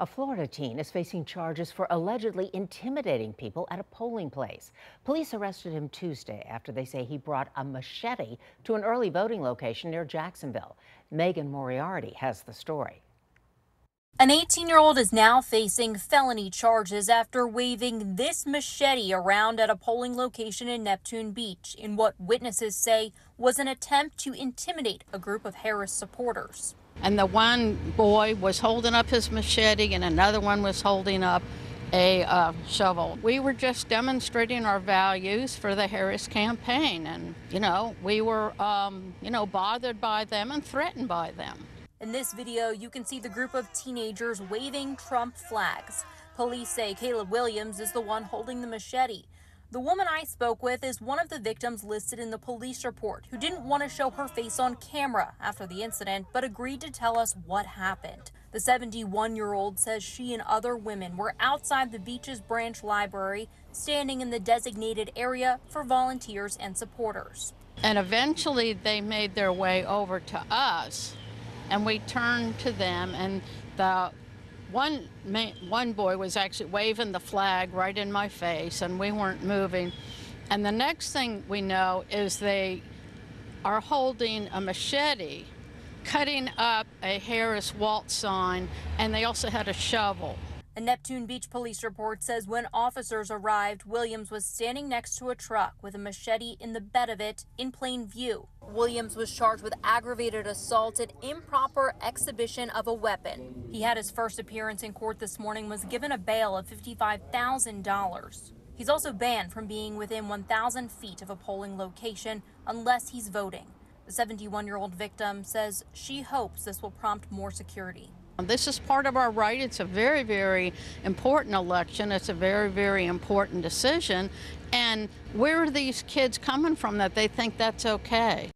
A Florida teen is facing charges for allegedly intimidating people at a polling place. Police arrested him Tuesday after they say he brought a machete to an early voting location near Jacksonville. Megan Moriarty has the story. An 18 year old is now facing felony charges after waving this machete around at a polling location in Neptune Beach in what witnesses say was an attempt to intimidate a group of Harris supporters. And the one boy was holding up his machete, and another one was holding up a uh, shovel. We were just demonstrating our values for the Harris campaign, and you know, we were, um, you know, bothered by them and threatened by them. In this video, you can see the group of teenagers waving Trump flags. Police say Caleb Williams is the one holding the machete. The woman I spoke with is one of the victims listed in the police report who didn't want to show her face on camera after the incident but agreed to tell us what happened. The 71 year old says she and other women were outside the beach's branch library, standing in the designated area for volunteers and supporters. And eventually they made their way over to us, and we turned to them, and the one one boy was actually waving the flag right in my face, and we weren't moving. And the next thing we know is they are holding a machete, cutting up a Harris Waltz sign, and they also had a shovel. A Neptune Beach police report says when officers arrived, Williams was standing next to a truck with a machete in the bed of it in plain view. Williams was charged with aggravated assault and improper exhibition of a weapon. He had his first appearance in court this morning, was given a bail of $55,000. He's also banned from being within 1,000 feet of a polling location unless he's voting. The 71 year old victim says she hopes this will prompt more security. This is part of our right. It's a very, very important election. It's a very, very important decision. And where are these kids coming from that they think that's okay?